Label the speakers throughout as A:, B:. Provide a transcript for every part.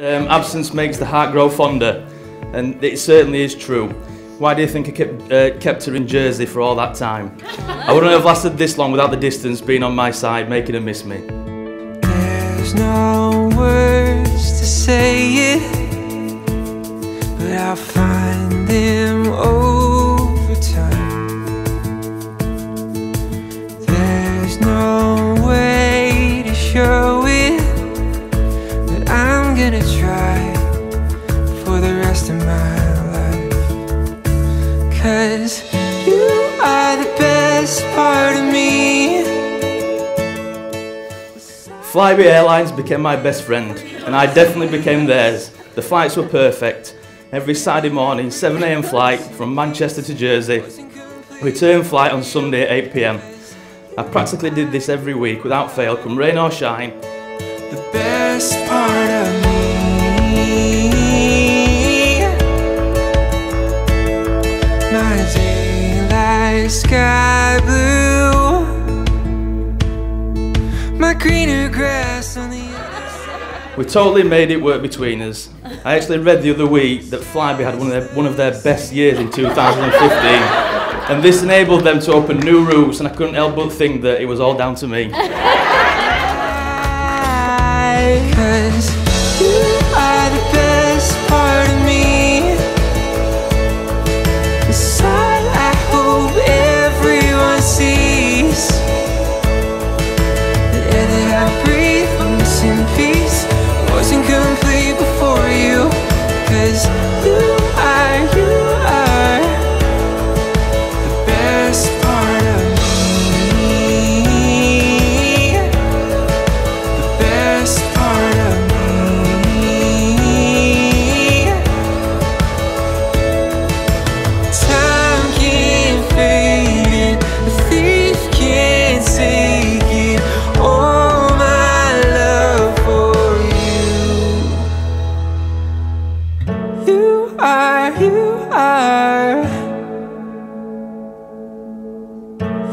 A: Um, absence makes the heart grow fonder, and it certainly is true. Why do you think I kept, uh, kept her in Jersey for all that time? I wouldn't have lasted this long without the distance being on my side, making her miss me.
B: There's no words to say it, but I'll find them over
A: Flybe Airlines became my best friend, and I definitely became theirs. The flights were perfect. Every Saturday morning, 7am flight from Manchester to Jersey, return flight on Sunday at 8pm. I practically did this every week without fail, come rain or shine.
B: the best part of me. My daylight sky blue, my greener grass on the.
A: We totally made it work between us. I actually read the other week that Flybe had one of, their, one of their best years in 2015. And this enabled them to open new routes, and I couldn't help but think that it was all down to me.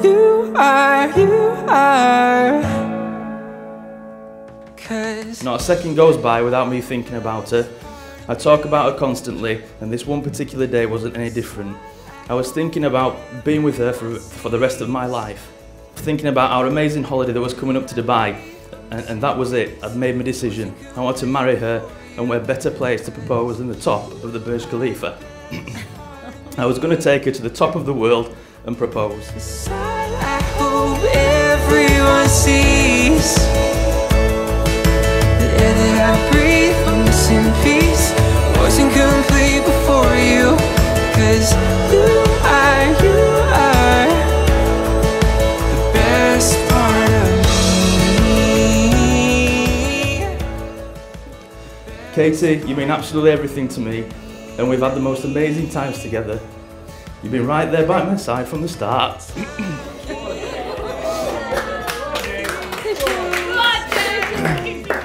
B: You are, you are. Cause
A: Not a second goes by without me thinking about her. I talk about her constantly, and this one particular day wasn't any different. I was thinking about being with her for, for the rest of my life. Thinking about our amazing holiday that was coming up to Dubai, and, and that was it. I'd made my decision. I want to marry her, and we're better placed to propose than the top of the Burj Khalifa. I was going to take her to the top of the world and propose.
B: I hope everyone sees. The air that I breathe, I'm missing peace. Wasn't complete before you. Cause you are, you are the best part of me.
A: Katie, you mean absolutely everything to me, and we've had the most amazing times together. You've been right there by my side from the start.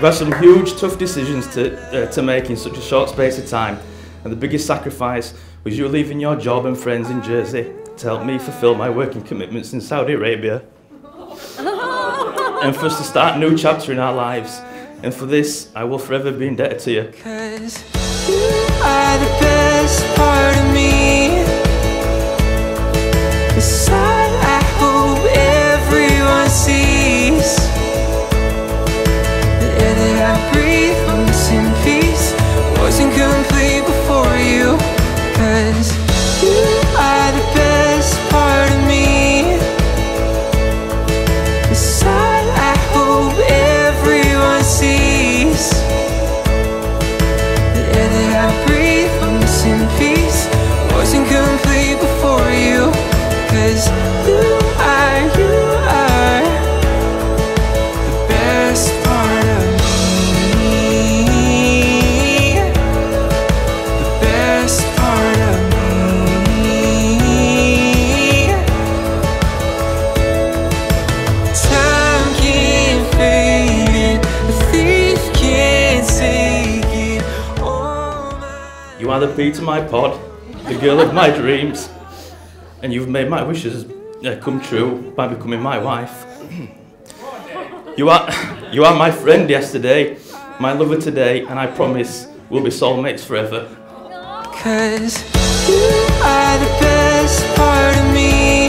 A: We've had some huge, tough decisions to, uh, to make in such a short space of time, and the biggest sacrifice was you leaving your job and friends in Jersey to help me fulfill my working commitments in Saudi Arabia. and for us to start a new chapter in our lives. And for this, I will forever be indebted to you.
B: Cause you are the best part of me.
A: Pea to my pod, the girl of my dreams, and you've made my wishes uh, come true by becoming my wife. you are, you are my friend yesterday, my lover today, and I promise we'll be soulmates forever.
B: Cause you are the best part of me